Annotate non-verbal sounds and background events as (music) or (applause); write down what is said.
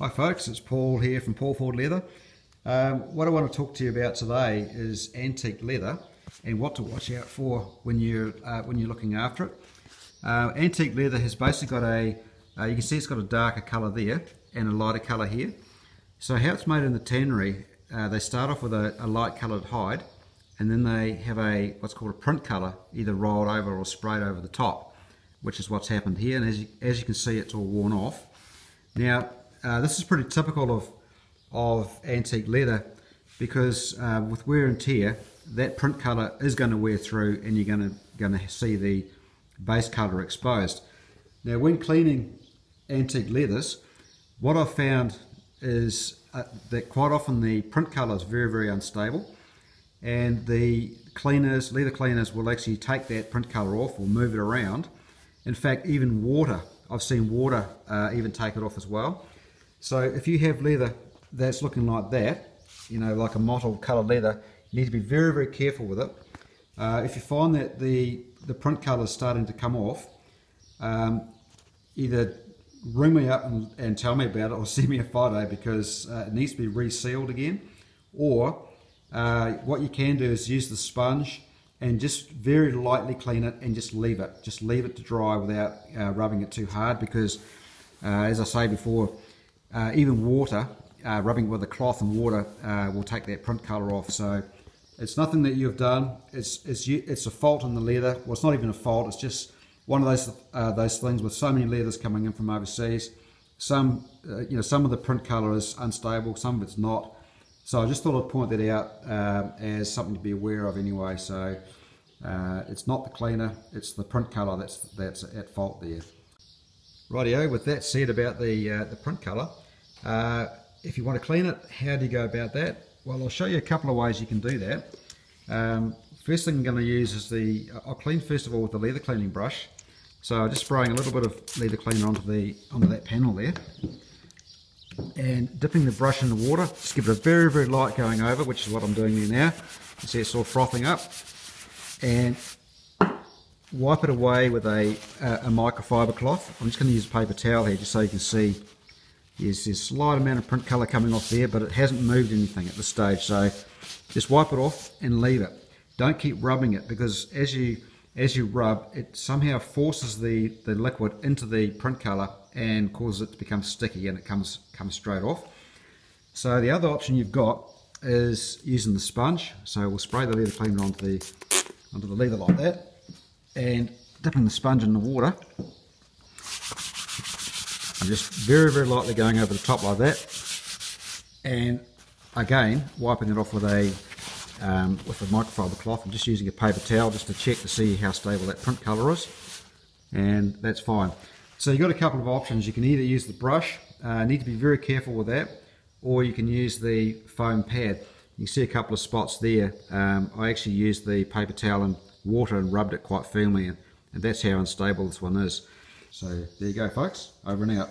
Hi folks, it's Paul here from Paul Ford Leather. Um, what I want to talk to you about today is antique leather and what to watch out for when you're uh, when you're looking after it. Uh, antique leather has basically got a, uh, you can see it's got a darker colour there and a lighter colour here. So how it's made in the tannery, uh, they start off with a, a light coloured hide and then they have a what's called a print colour either rolled over or sprayed over the top, which is what's happened here. And as you, as you can see, it's all worn off. Now, uh, this is pretty typical of, of antique leather because uh, with wear and tear, that print colour is going to wear through and you're going to, going to see the base colour exposed. Now when cleaning antique leathers, what I've found is uh, that quite often the print colour is very, very unstable and the cleaners, leather cleaners will actually take that print colour off or move it around. In fact, even water, I've seen water uh, even take it off as well. So if you have leather that's looking like that, you know, like a mottled coloured leather, you need to be very, very careful with it. Uh, if you find that the, the print colour is starting to come off, um, either ring me up and, and, tell me about it or (laughs) send me a photo because uh, it needs to be resealed again. Or uh, what you can do is use the sponge and just very lightly clean it and just leave it. Just leave it to dry without uh, rubbing it too hard because, uh, as I say before, uh, even water, uh, rubbing with a cloth and water uh, will take that print colour off. So it's nothing that you've done. It's, it's, it's a fault in the leather. Well, it's not even a fault. It's just one of those, uh, those things with so many leathers coming in from overseas. Some, uh, you know, some of the print colour is unstable, some of it's not. So I just thought I'd point that out as something to be aware of anyway. So uh, it's not the cleaner, it's the print colour that's, that's at fault there. Rightio, with that said about the, uh, the print colour, uh, if you want to clean it, how do you go about that? Well, I'll show you a couple of ways you can do that. Um, first thing I'm going to use is the, I'll clean first of all with the leather cleaning brush. So I'm just spraying a little bit of leather cleaner onto, the, onto that panel there. And dipping the brush in the water, just give it a very, very light going over, which is what I'm doing there now. You see it's all frothing up. And wipe it away with a, a, a microfiber cloth. I'm just going to use a paper towel here just so you can see There's a slight amount of print colour coming off there, but it hasn't moved anything at this stage. So just wipe it off and leave it. Don't keep rubbing it because as you as you rub, it somehow forces the, the liquid into the print colour and causes it to become sticky and it comes comes straight off. So the other option you've got is using the sponge. So we'll spray the leather cleaner onto the onto the leather like that and dipping the sponge in the water I'm just very, very lightly going over the top like that. And again, wiping it off with a um, with a microfiber cloth. I'm just using a paper towel just to check to see how stable that print colour is. And that's fine. So you've got a couple of options. You can either use the brush, uh, need to be very careful with that, or you can use the foam pad. You see a couple of spots there. Um, I actually used the paper towel and water and rubbed it quite firmly, and, and that's how unstable this one is. So there you go folks, over and out.